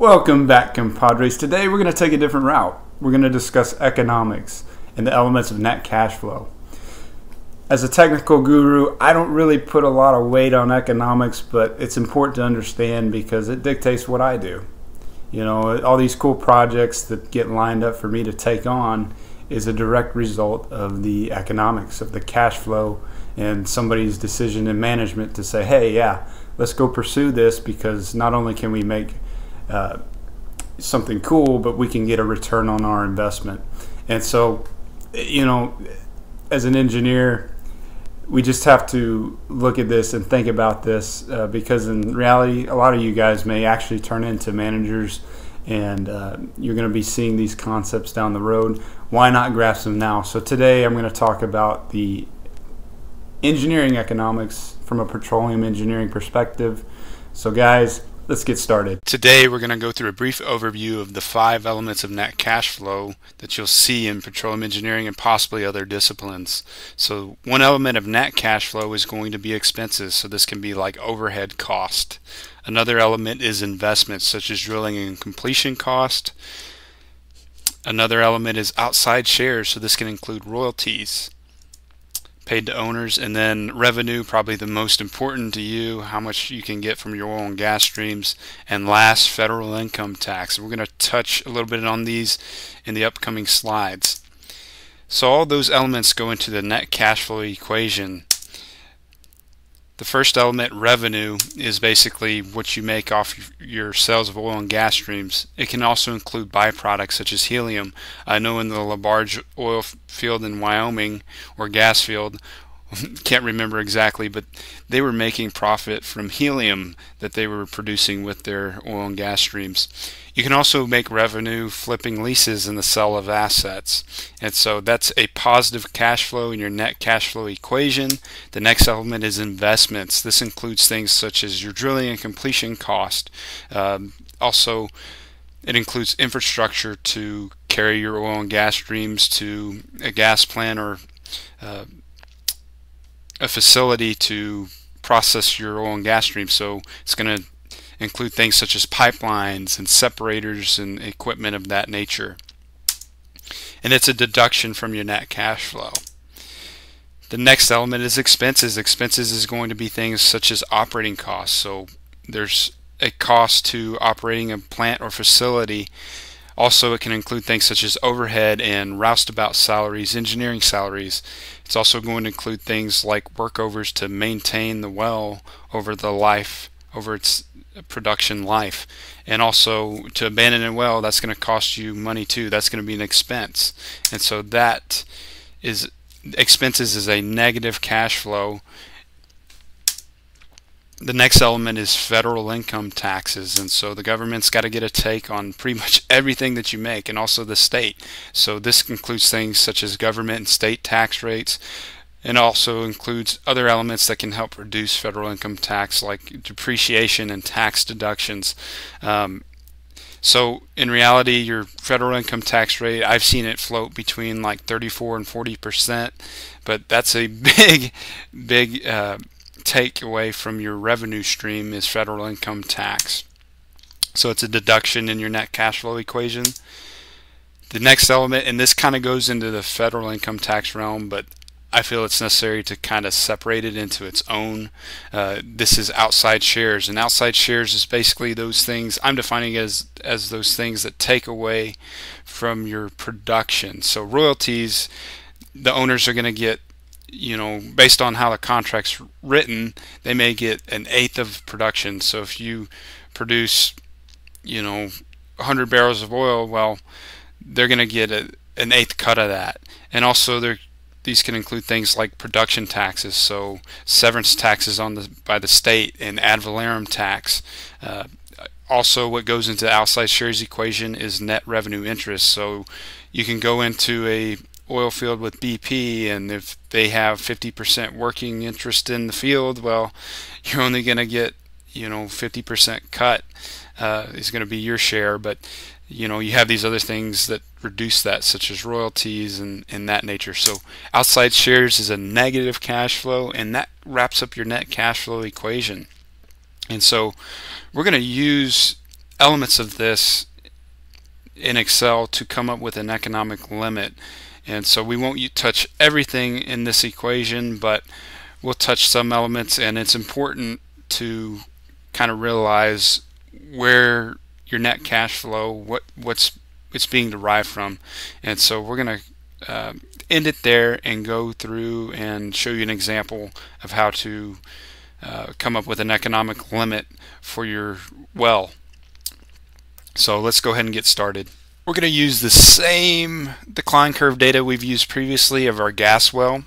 Welcome back, compadres. Today we're going to take a different route. We're going to discuss economics and the elements of net cash flow. As a technical guru, I don't really put a lot of weight on economics, but it's important to understand because it dictates what I do. You know, all these cool projects that get lined up for me to take on is a direct result of the economics, of the cash flow, and somebody's decision in management to say, hey, yeah, let's go pursue this because not only can we make uh, something cool, but we can get a return on our investment. And so, you know, as an engineer, we just have to look at this and think about this uh, because in reality, a lot of you guys may actually turn into managers and uh, you're going to be seeing these concepts down the road. Why not grasp them now? So, today I'm going to talk about the engineering economics from a petroleum engineering perspective. So, guys, let's get started. Today we're going to go through a brief overview of the five elements of net cash flow that you'll see in petroleum engineering and possibly other disciplines. So one element of net cash flow is going to be expenses. So this can be like overhead cost. Another element is investments such as drilling and completion cost. Another element is outside shares. So this can include royalties paid to owners, and then revenue, probably the most important to you, how much you can get from your oil and gas streams, and last, federal income tax. We're going to touch a little bit on these in the upcoming slides. So all those elements go into the net cash flow equation the first element, revenue, is basically what you make off your sales of oil and gas streams. It can also include byproducts such as helium. I know in the LaBarge oil field in Wyoming or gas field, can't remember exactly, but they were making profit from helium that they were producing with their oil and gas streams. You can also make revenue flipping leases in the sale of assets. And so that's a positive cash flow in your net cash flow equation. The next element is investments. This includes things such as your drilling and completion cost. Um, also, it includes infrastructure to carry your oil and gas streams to a gas plant or uh, a facility to process your oil and gas stream. So it's going to include things such as pipelines and separators and equipment of that nature. And it's a deduction from your net cash flow. The next element is expenses. Expenses is going to be things such as operating costs. So there's a cost to operating a plant or facility also, it can include things such as overhead and roustabout salaries, engineering salaries. It's also going to include things like workovers to maintain the well over the life, over its production life. And also to abandon a well, that's going to cost you money too. That's going to be an expense. And so that is expenses is a negative cash flow the next element is federal income taxes and so the government's got to get a take on pretty much everything that you make and also the state. So this includes things such as government and state tax rates. And also includes other elements that can help reduce federal income tax like depreciation and tax deductions. Um, so in reality your federal income tax rate I've seen it float between like 34 and 40 percent but that's a big big uh, take away from your revenue stream is federal income tax. So it's a deduction in your net cash flow equation. The next element, and this kind of goes into the federal income tax realm, but I feel it's necessary to kind of separate it into its own. Uh, this is outside shares, and outside shares is basically those things I'm defining as as those things that take away from your production. So royalties, the owners are going to get you know, based on how the contract's written, they may get an eighth of production. So if you produce, you know, 100 barrels of oil, well, they're going to get a, an eighth cut of that. And also, these can include things like production taxes, so severance taxes on the by the state and ad valorem tax. Uh, also, what goes into the outside shares equation is net revenue interest. So you can go into a oil field with BP and if they have 50% working interest in the field well you're only going to get you know 50% cut uh, is going to be your share. But you know you have these other things that reduce that such as royalties and, and that nature. So outside shares is a negative cash flow and that wraps up your net cash flow equation. And so we're going to use elements of this in Excel to come up with an economic limit. And so we won't touch everything in this equation, but we'll touch some elements and it's important to kind of realize where your net cash flow, what what's it's being derived from. And so we're going to uh, end it there and go through and show you an example of how to uh, come up with an economic limit for your well. So let's go ahead and get started. We're going to use the same decline curve data we've used previously of our gas well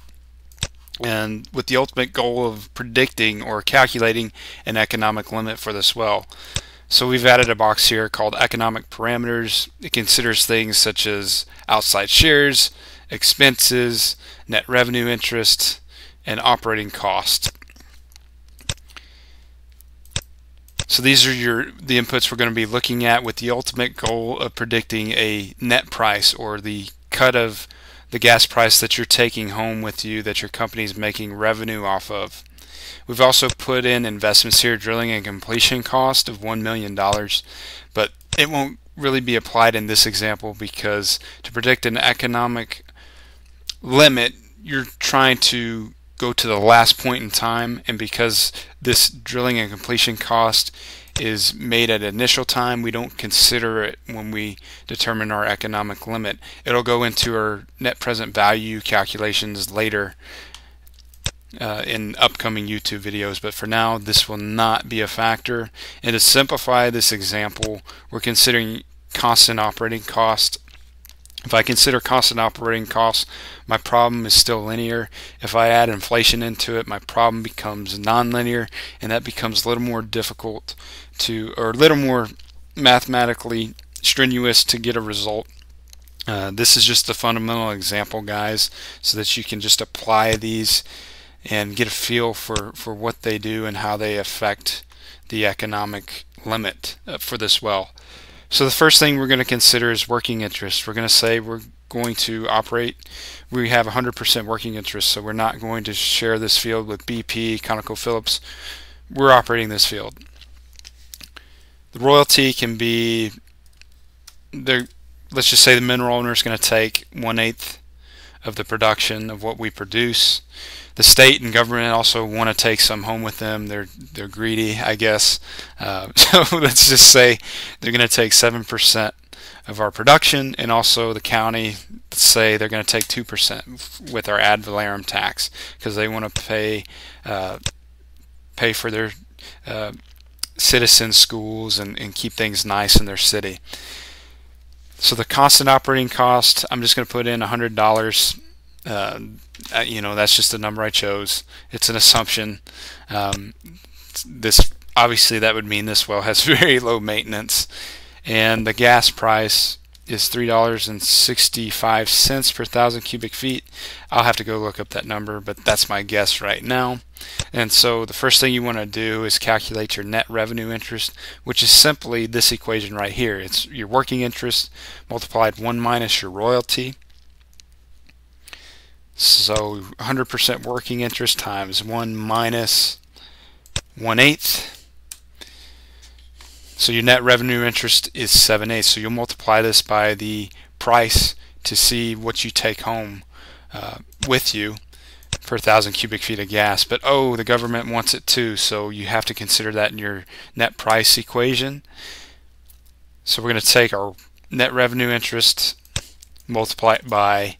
and with the ultimate goal of predicting or calculating an economic limit for this well. So we've added a box here called economic parameters. It considers things such as outside shares, expenses, net revenue interest, and operating cost. So these are your the inputs we're going to be looking at with the ultimate goal of predicting a net price or the cut of the gas price that you're taking home with you that your company is making revenue off of. We've also put in investments here, drilling and completion cost of $1 million, but it won't really be applied in this example because to predict an economic limit, you're trying to go to the last point in time, and because this drilling and completion cost is made at initial time, we don't consider it when we determine our economic limit. It'll go into our net present value calculations later uh, in upcoming YouTube videos, but for now this will not be a factor. And to simplify this example, we're considering constant operating cost. If I consider constant operating costs, my problem is still linear. If I add inflation into it, my problem becomes nonlinear, and that becomes a little more difficult to, or a little more mathematically strenuous to get a result. Uh, this is just a fundamental example, guys, so that you can just apply these and get a feel for, for what they do and how they affect the economic limit uh, for this well. So the first thing we're going to consider is working interest. We're going to say we're going to operate, we have 100% working interest, so we're not going to share this field with BP, ConocoPhillips. We're operating this field. The royalty can be, let's just say the mineral owner is going to take one-eighth of the production of what we produce the state and government also want to take some home with them. They're they're greedy, I guess. Uh, so let's just say they're going to take seven percent of our production, and also the county say they're going to take two percent with our ad valorem tax because they want to pay uh, pay for their uh, citizen schools and, and keep things nice in their city. So the constant operating cost, I'm just going to put in $100 uh, you know that's just a number I chose. It's an assumption. Um, this obviously that would mean this well has very low maintenance, and the gas price is three dollars and sixty-five cents per thousand cubic feet. I'll have to go look up that number, but that's my guess right now. And so the first thing you want to do is calculate your net revenue interest, which is simply this equation right here. It's your working interest multiplied one minus your royalty so 100% working interest times 1 minus 1 eighth. So your net revenue interest is 7 eighths. So you'll multiply this by the price to see what you take home uh, with you per thousand cubic feet of gas. But oh, the government wants it too, so you have to consider that in your net price equation. So we're going to take our net revenue interest, multiply it by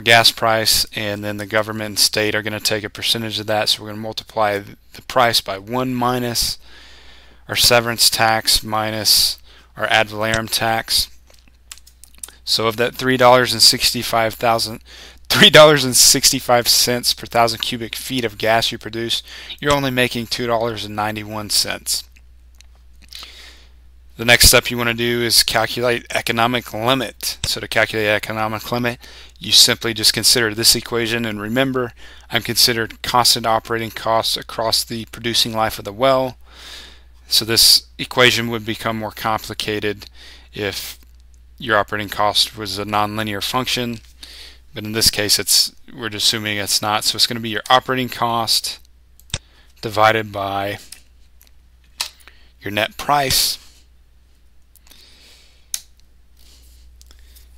gas price and then the government and state are going to take a percentage of that so we're going to multiply the price by 1 minus our severance tax minus our ad valorem tax so of that $3.65,000 $3.65 per thousand cubic feet of gas you produce, you're only making $2.91. The next step you want to do is calculate economic limit. So to calculate economic limit, you simply just consider this equation and remember I'm considered constant operating costs across the producing life of the well. So this equation would become more complicated if your operating cost was a nonlinear function. But in this case, it's we're assuming it's not. So it's going to be your operating cost divided by your net price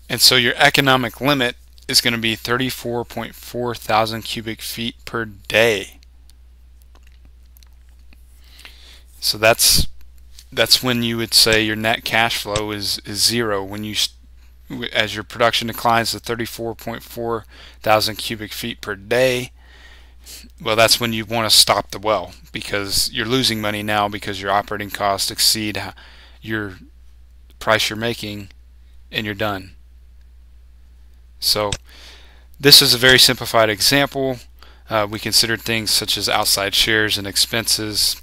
And so your economic limit is going to be 34.4 thousand cubic feet per day. So that's that's when you would say your net cash flow is, is zero when you as your production declines to 34.4 thousand cubic feet per day well that's when you want to stop the well because you're losing money now because your operating costs exceed your price you're making and you're done so this is a very simplified example uh, we considered things such as outside shares and expenses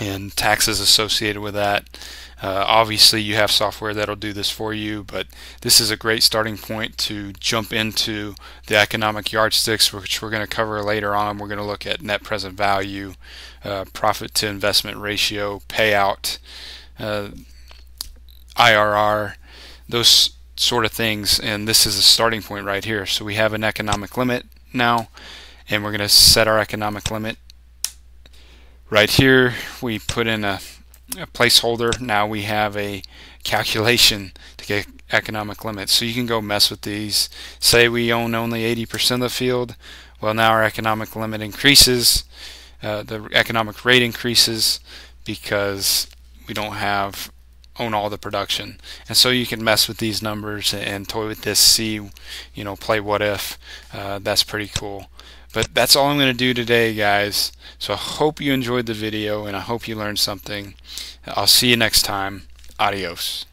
and taxes associated with that. Uh, obviously, you have software that'll do this for you, but this is a great starting point to jump into the economic yardsticks, which we're going to cover later on. We're going to look at net present value, uh, profit to investment ratio, payout, uh, IRR, those sort of things. And this is a starting point right here. So we have an economic limit now, and we're going to set our economic limit Right here we put in a, a placeholder. Now we have a calculation to get economic limits. So you can go mess with these. Say we own only 80% of the field. Well, now our economic limit increases. Uh, the economic rate increases because we don't have own all the production. And so you can mess with these numbers and toy with this, see, you know, play what if. Uh, that's pretty cool. But that's all I'm going to do today, guys. So I hope you enjoyed the video and I hope you learned something. I'll see you next time. Adios.